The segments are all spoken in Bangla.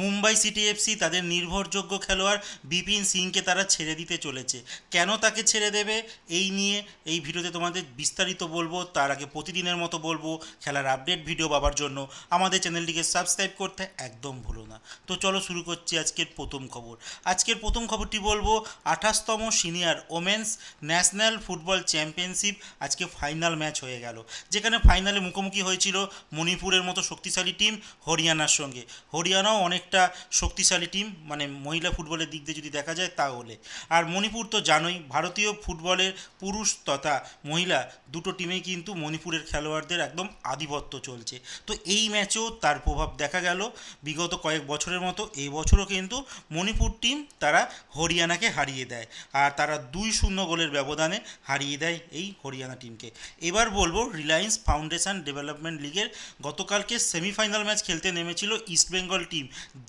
মুম্বাই সিটি এফসি তাদের নির্ভরযোগ্য খেলোয়াড় বিপিন সিংকে তারা ছেড়ে দিতে চলেছে। কেন তাকে ছেড়ে দেবে? এই নিয়ে এই ভিডিওতে তোমাদের বিস্তারিত বলব। তার আগে প্রতিদিনের মতো বলব, খেলার আপডেট ভিডিও পাবার জন্য আমাদের চ্যানেলটিকে সাবস্ক্রাইব করতে একদম ভুলো না। তো চলো শুরু করছি আজকের প্রথম খবর। আজকের প্রথম খবরটি বলব, আঠাশতম senior women's national football championship আজকে ফাইনাল ম্যাচ হয়ে গেল, যেখানে ফাইনালে মুখোমুখি হয়েছিল মণিপুরের মতো শক্তিশালী টিম হরিয়ানার সঙ্গে। হরিয়ানাও অনেকটা শক্তিশালী টিম মানে মহিলা ফুটবলের দিক দিয়ে যদি দেখা যায় তাহলে। আর মণিপুর তো জানোই, ভারতীয় ফুটবলের পুরুষ তথা মহিলা দুটো টিমেই কিন্তু মণিপুরের খেলোয়াড়দের একদম আধিপত্য চলছে। তো এই ম্যাচেও তার প্রভাব দেখা গেল। বিগত কয়েক বছরের মতো এই বছরও কিন্তু মণিপুর টিম তারা হরিয়ানাকে হারিয়ে দেয়। আর তারা দুই শূন্য গোলের ব্যবধানে হারিয়ে দেয় এই হরিয়ানা টিমকে এবার বলব রিলায়েন্স ফাউন্ডেশন ডেভেলপমেন্ট লিগের গতকালকে সেমিফাইনাল ম্যাচ খেলতে নেমেছিল ইস্টবেঙ্গল টিম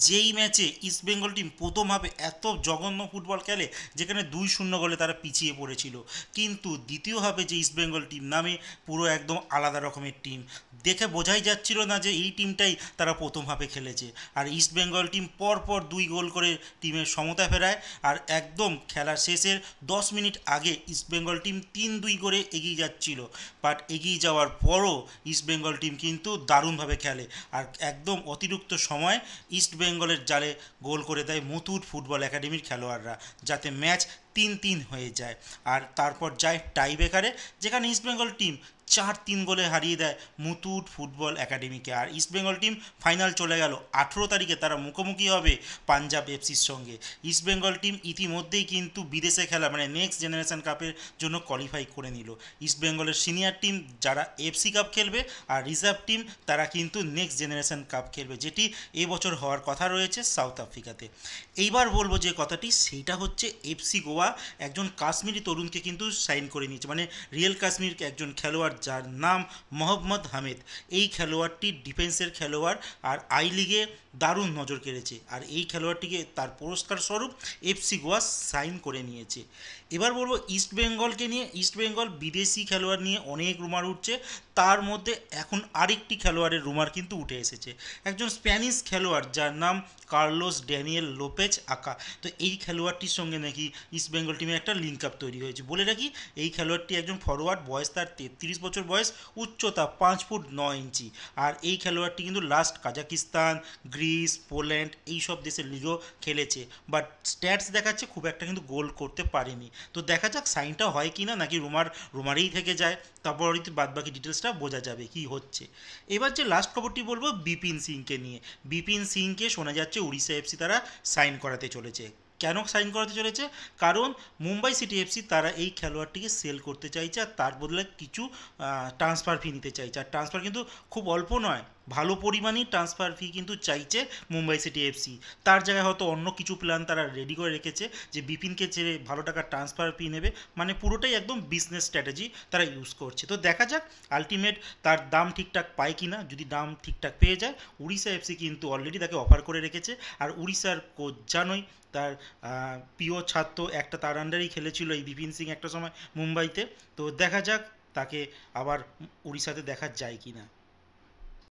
যেই ম্যাচে ইস্টবেঙ্গল টিম প্রথমভাবে এত জঘন্য ফুটবল খেলে, যেখানে দুই শূন্য গোলে তারা পিছিয়ে পড়েছিল। কিন্তু দ্বিতীয়ভাবে যে ইস্টবেঙ্গল টিম নামে পুরো একদম আলাদা রকমের টিম দেখে বোঝাই যাচ্ছিল না যে এই টিমটাই তারা প্রথমভাবে খেলেছে। আর ইস্টবেঙ্গল টিম পরপর দুই গোল করে টিমের সমতা ফেরায়। আর একদম খেলা শেষের দশ মিনিট আগে ইস্টবেঙ্গল টিম তিন দুই করে এগিয়ে যাচ্ছিল। বাট এগিয়ে যাওয়ার পরও ইস্টবেঙ্গল টিম কিন্তু দারুণভাবে খেলে। আর একদম অতিরিক্ত সময় ইস্টবেঙ্গলের জালে গোল করে দেয় মুথুট ফুটবল একাডেমির খেলোয়াড়রা, যাতে ম্যাচ তিন তিন হয়ে যায়। আর তারপর যায় টাই বেকারে যেখানে ইস্টবেঙ্গল টিম চার তিন গোলে হারিয়ে দেয় মুতুট ফুটবল একাডেমিকে। আর ইস্টবেঙ্গল টিম ফাইনাল চলে গেল। আঠেরো তারিখে তারা মুখোমুখি হবে পাঞ্জাব এফসির সঙ্গে। ইস্টবেঙ্গল টিম ইতিমধ্যেই কিন্তু বিদেশে খেলা মানে নেক্সট জেনারেশন কাপের জন্য কোয়ালিফাই করে নিল। ইস্টবেঙ্গলের সিনিয়র টিম যারা এফসি কাপ খেলবে আর রিজার্ভ টিম তারা কিন্তু নেক্সট জেনারেশন কাপ খেলবে, যেটি এবছর হওয়ার কথা রয়েছে সাউথ আফ্রিকাতে এইবার বলব যে কথাটি, সেইটা হচ্ছে এফসি গোয়া একজন কাশ্মীরি তরুণকে কিন্তু সাইন করে নিয়েছে। মানে রিয়েল কাশ্মীর একজন খেলোয়াড় যার নাম মোহাম্মদ হামিদ। এই খেলোয়াড়টি ডিফেন্সের খেলোয়াড় আর আই লিগে দারুণ নজর কেড়েছে। আর এই খেলোয়াড়টিকে তার পুরস্কার স্বরূপ এফসি গোয়া সাইন করে নিয়েছে। এবার বলব ইস্ট বেঙ্গলকে নিয়ে। ইস্ট বেঙ্গল বিদেশি খেলোয়াড় নিয়ে অনেক রুমার উঠছে তার মধ্যে এখন আরেকটি খেলোয়াড়ের রুমার কিন্তু উঠে এসেছে। একজন স্প্যানিশ খেলোয়াড় যার নাম কার্লোস ড্যানিয়েল লোপেজ আকা। তো এই খেলোয়াড়টির সঙ্গে নাকি ইস্ট বেঙ্গল টিমে একটা লিঙ্ক আপ তৈরি হয়েছে। বলে রাখি, এই খেলোয়াড়টি একজন ফরওয়ার্ড বয়স, তার তেত্রিশ বছর বয়স, উচ্চতা পাঁচ ফুট ন ইঞ্চি। আর এই খেলোয়াড়টি কিন্তু লাস্ট কাজাকিস্তান, গ্রিস, পোল্যান্ড এই সব দেশের লিগেও খেলেছে। বাট স্ট্যাটস দেখাচ্ছে খুব একটা কিন্তু গোল করতে পারেনি। তো দেখা যাক সাইনটা হয় কি না নাকি রুমার, রুমারেই থেকে যায়। তারপর বাদ বাকি ডিটেলসটা বোঝা যাবে কি হচ্ছে। এবার যে লাস্ট খবরটি বলব, বিপিন সিংকে নিয়ে। বিপিন সিংকে শোনা যাচ্ছে উড়িষ্যা এফসি তারা সাইন করাতে চলেছে। কেন সাইন করাতে চলেছে? কারণ মুম্বাই সিটি এফসি তারা এই খেলোয়াড়টিকে সেল করতে চাইছে আর তার বদলে কিছু ট্রান্সফার ফি নিতে চাইছে। আর ট্রান্সফার কিন্তু খুব অল্প নয়। ভালো পরিমাণেই ট্রান্সফার ফি কিন্তু চাইছে মুম্বাই সিটি এফসি তার জায়গায় হয়তো অন্য কিছু প্ল্যান তারা রেডি করে রেখেছে যে বিপিনকে ছেড়ে ভালো টাকা ট্রান্সফার ফি নেবে মানে পুরোটাই একদম বিজনেস স্ট্র্যাটেজি তারা ইউজ করছে। তো দেখা যাক আলটিমেট তার দাম ঠিকঠাক পায় কি না যদি দাম ঠিকঠাক পেয়ে যায়, উড়িষ্যা এফসি কিন্তু অলরেডি তাকে অফার করে রেখেছে। আর উড়িষ্যার কোচ জানোই তার প্রিয় ছাত্র একটা তার আন্ডারেই খেলেছিল এই বিপিন সিং একটা সময় মুম্বাইতে। তো দেখা যাক তাকে আবার উড়িষ্যাতে দেখা যায় কি না